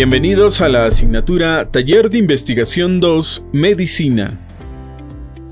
Bienvenidos a la asignatura Taller de Investigación 2 Medicina.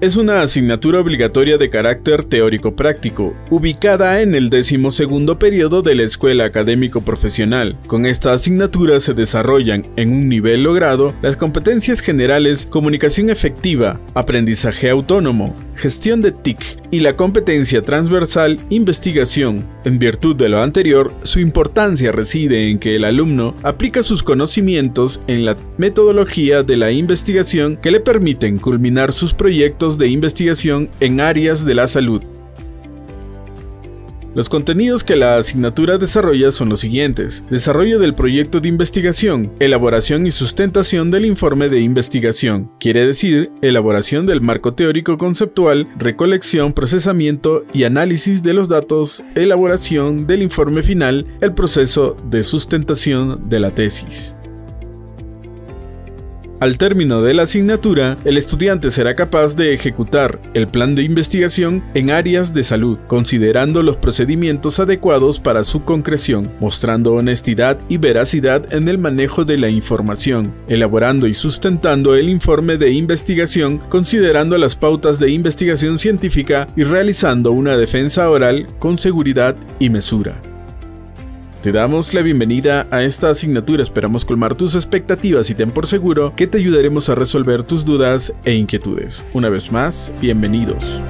Es una asignatura obligatoria de carácter teórico-práctico, ubicada en el decimosegundo periodo de la Escuela Académico Profesional. Con esta asignatura se desarrollan, en un nivel logrado, las competencias generales comunicación efectiva, aprendizaje autónomo, gestión de TIC y la competencia transversal investigación. En virtud de lo anterior, su importancia reside en que el alumno aplica sus conocimientos en la metodología de la investigación que le permiten culminar sus proyectos de investigación en áreas de la salud. Los contenidos que la asignatura desarrolla son los siguientes. Desarrollo del proyecto de investigación, elaboración y sustentación del informe de investigación, quiere decir, elaboración del marco teórico conceptual, recolección, procesamiento y análisis de los datos, elaboración del informe final, el proceso de sustentación de la tesis. Al término de la asignatura, el estudiante será capaz de ejecutar el plan de investigación en áreas de salud, considerando los procedimientos adecuados para su concreción, mostrando honestidad y veracidad en el manejo de la información, elaborando y sustentando el informe de investigación, considerando las pautas de investigación científica y realizando una defensa oral con seguridad y mesura. Te damos la bienvenida a esta asignatura, esperamos colmar tus expectativas y ten por seguro que te ayudaremos a resolver tus dudas e inquietudes. Una vez más, bienvenidos.